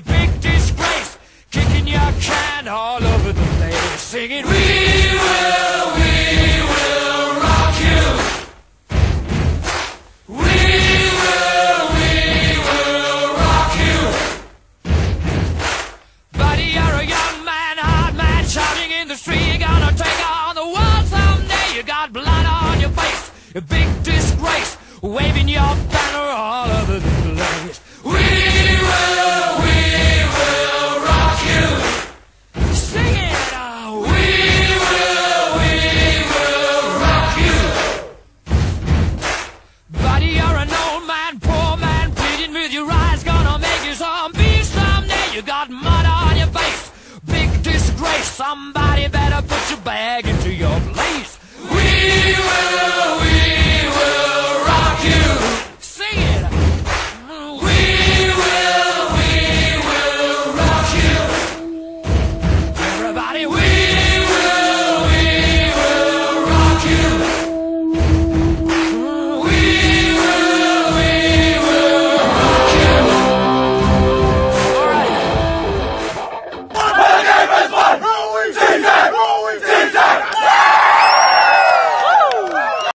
face, you big disgrace. Kicking your can all over the place. Singing, We will, we will rock you. We will, we will rock you. Buddy, you're a young man, hard man, shouting in the street. You're gonna take on the world someday. You got blood on your face, a big disgrace, waving your banner all over the Somebody better put your bag into your